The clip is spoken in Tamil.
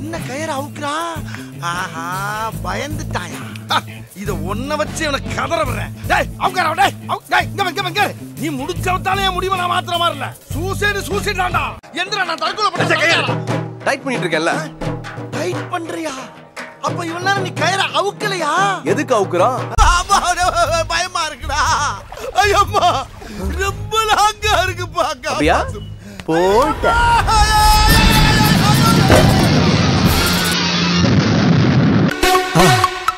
என்ன கயிறு அவுக்குறா ஆஹா பயந்துட்டாயா இத ஒன்ன வச்சு எனக்கு கதற விடுறேன் டேய் அவுக்கறா டேய் டேய் இங்க வா, இங்க. நீ முடிச்சவத்தாலே என் முடிவை நான் மாத்திர இல்ல சூசைடு சூசைடு தான்டா எந்திரா நான் தற்கொலை பண்ண டைட் பண்ணிட்டு இருக்கேன்ல டைட் பண்றியா அப்ப நேரம் நீ கயிற அவுக்கலையா எதுக்கு அட, பயமா இருக்குடா ஐயம்மா ரொம்ப லாங்கா இருக்கு பாக்க போட்ட